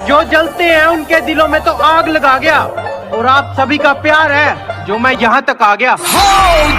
जो जलते हैं उनके दिलों में तो आग लगा गया। और आप सभी का प्यार है, जो मैं यहाँ तक आ गया। हाँ,